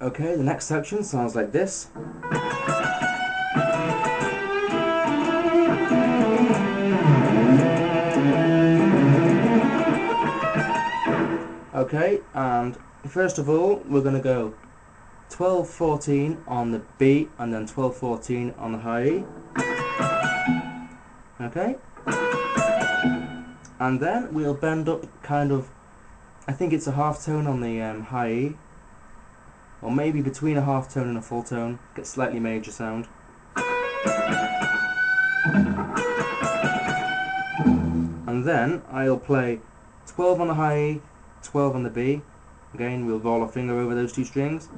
Okay, the next section sounds like this. Okay, and first of all, we're going to go 12 14 on the B and then 12 14 on the high E. Okay? And then we'll bend up kind of, I think it's a half tone on the um, high E, or maybe between a half tone and a full tone, get slightly major sound. And then I'll play 12 on the high E, 12 on the B. Again, we'll roll our finger over those two strings.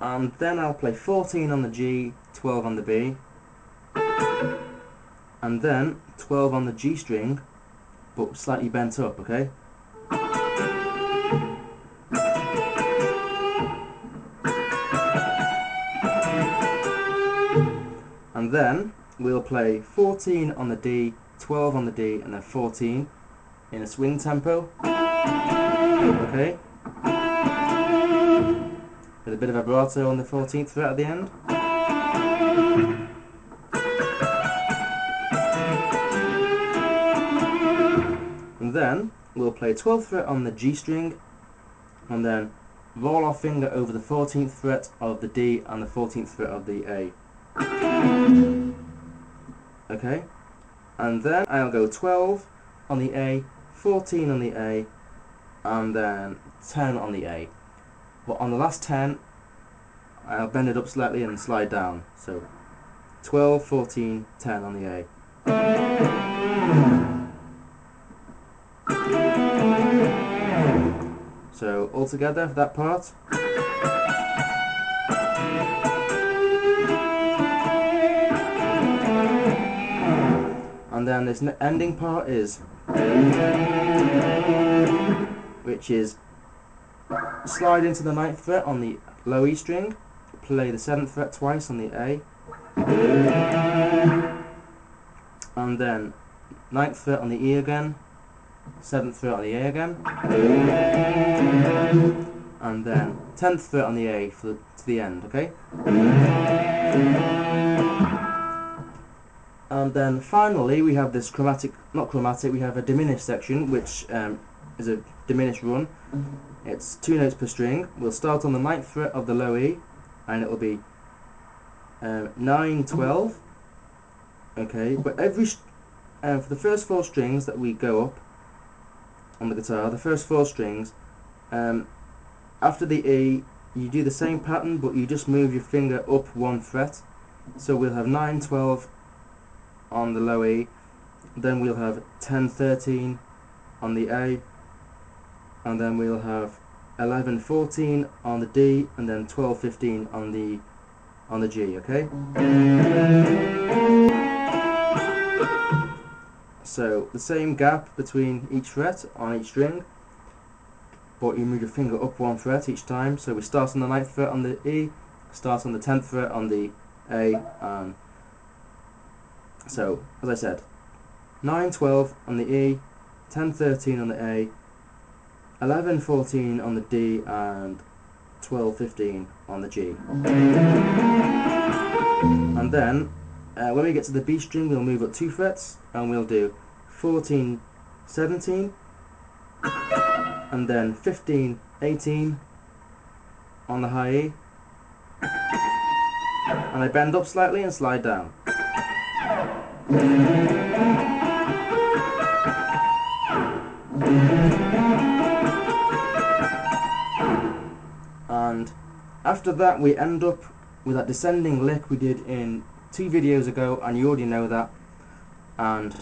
And then I'll play 14 on the G, 12 on the B. And then 12 on the G string, but slightly bent up, okay? And then we'll play 14 on the D, 12 on the D, and then 14 in a swing tempo. Okay? With a bit of vibrato on the 14th fret at the end. Play 12th fret on the G string, and then roll our finger over the 14th fret of the D and the 14th fret of the A. Okay? And then I'll go 12 on the A, 14 on the A, and then 10 on the A. But on the last 10, I'll bend it up slightly and slide down. So 12, 14, 10 on the A. So all together for that part. And then this ending part is, which is slide into the ninth fret on the low E string, play the seventh fret twice on the A, and then ninth fret on the E again, seventh fret on the A again, and then tenth fret on the A for the, to the end. Okay. And then finally we have this chromatic, not chromatic, we have a diminished section which um, is a diminished run. It's two notes per string. We'll start on the ninth fret of the low E and it will be um, 9, 12. Okay, but every, um, for the first four strings that we go up on the guitar, the first four strings, um, after the E you do the same pattern but you just move your finger up one fret. So we'll have 9, 12, on the low E, then we'll have 10 13 on the A, and then we'll have 11 14 on the D, and then 12 15 on the on the G. Okay. So the same gap between each fret on each string, but you move your finger up one fret each time. So we start on the ninth fret on the E, start on the tenth fret on the A, and so, as I said, 9, 12 on the E, 10, 13 on the A, 11, 14 on the D, and 12, 15 on the G. And then, uh, when we get to the B string, we'll move up two frets, and we'll do 14, 17, and then 15, 18 on the high E, and I bend up slightly and slide down. And after that we end up with that descending lick we did in two videos ago and you already know that. And